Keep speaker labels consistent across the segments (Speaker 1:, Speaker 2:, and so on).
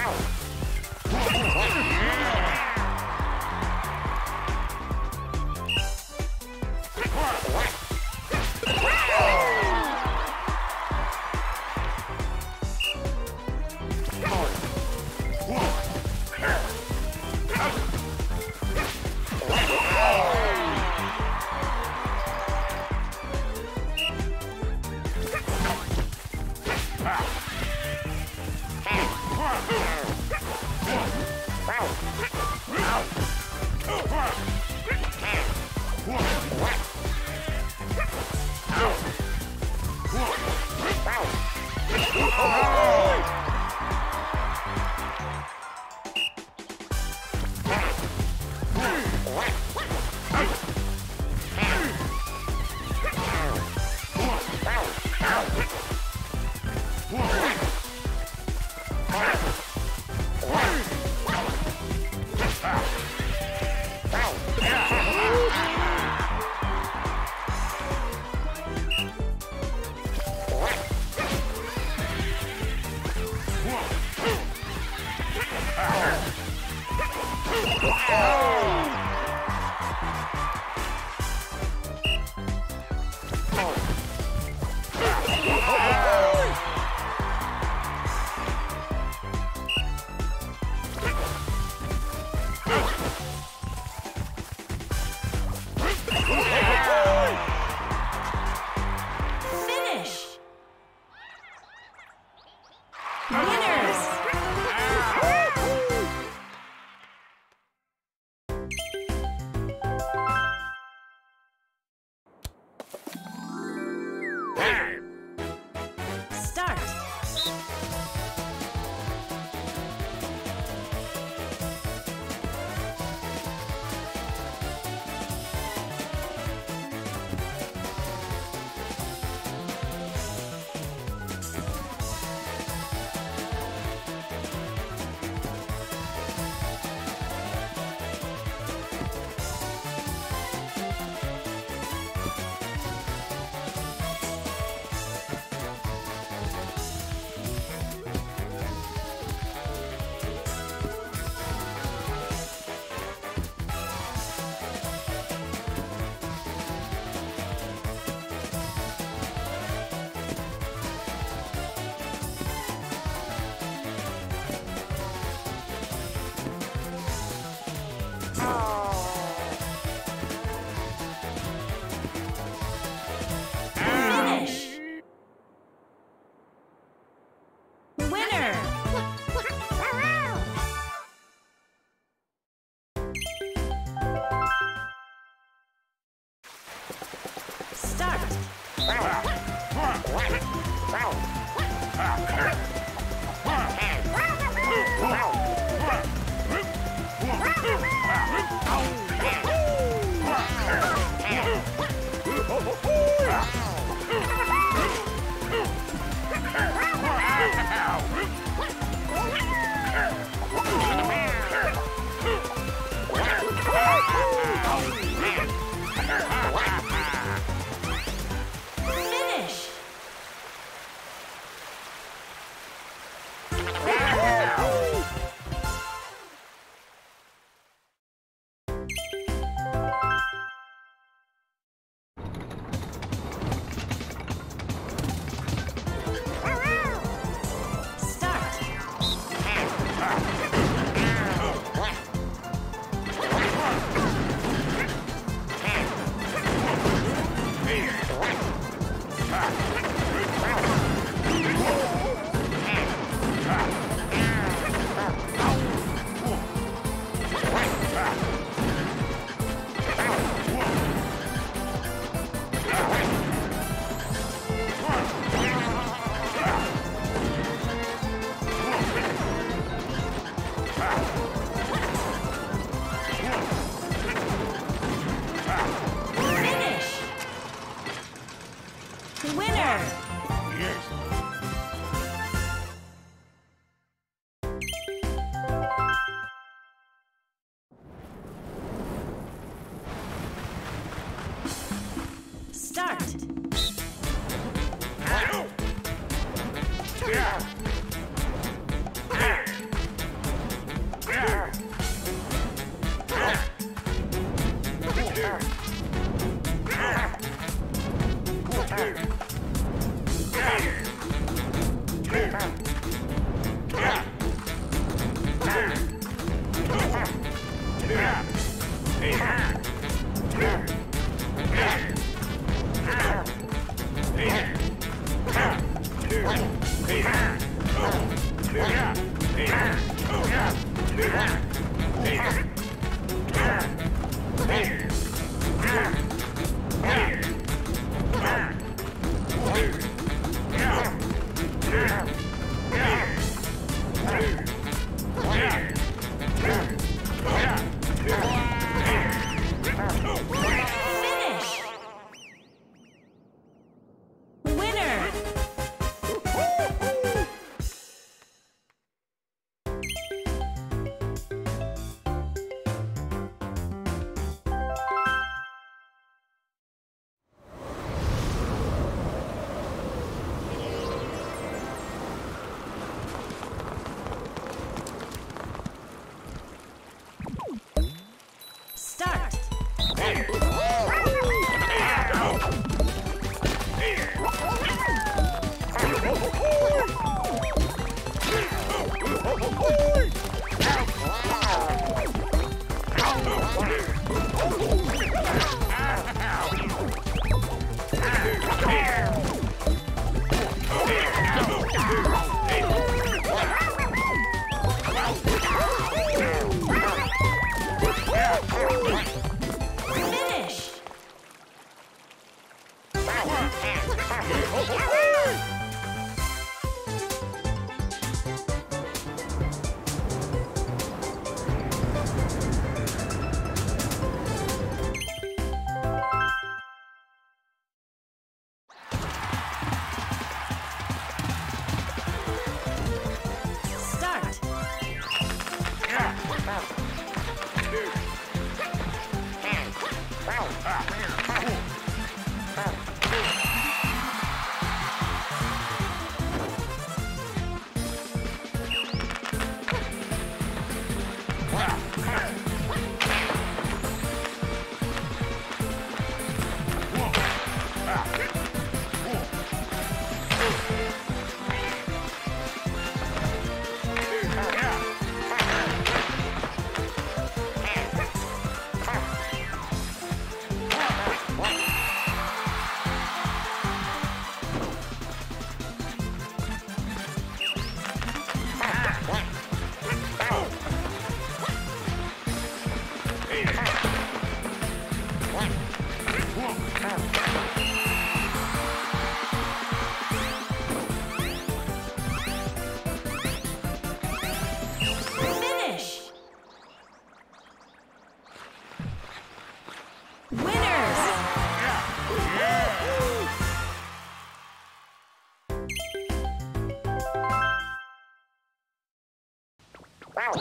Speaker 1: Finish. Finish. Start. Yeah.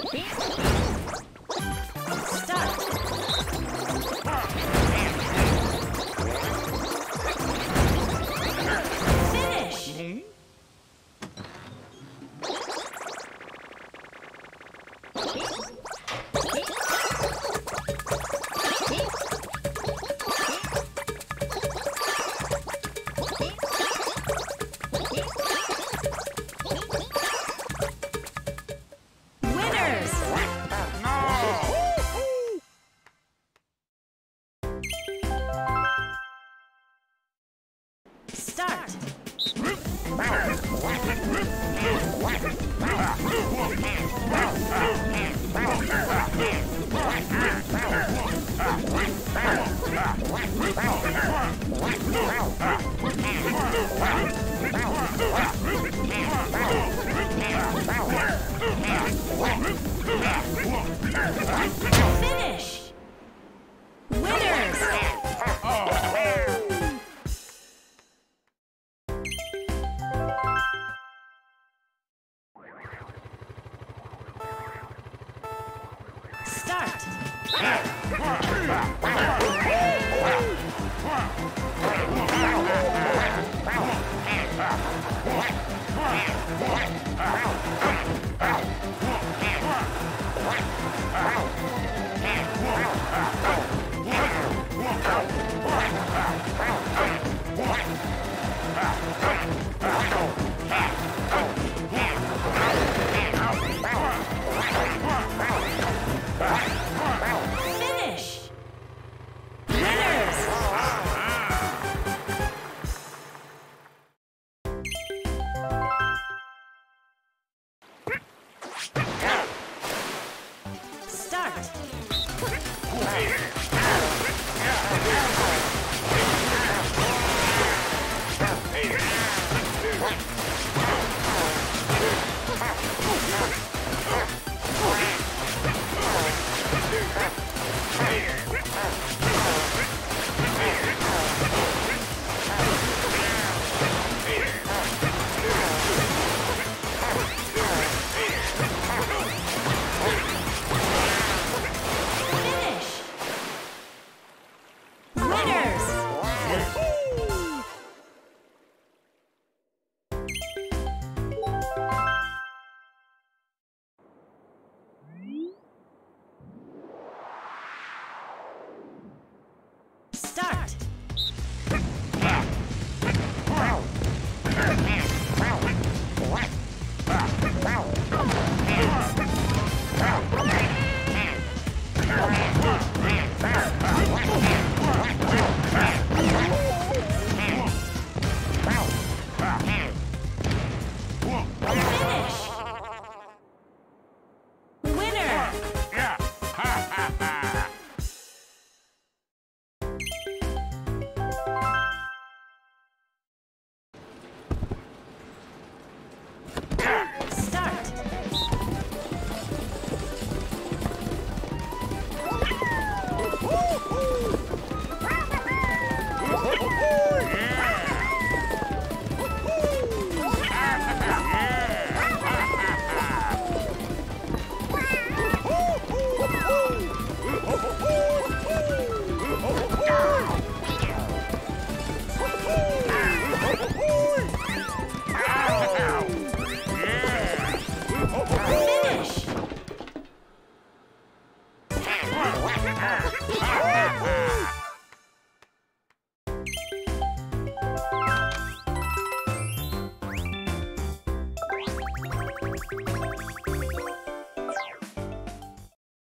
Speaker 1: Start.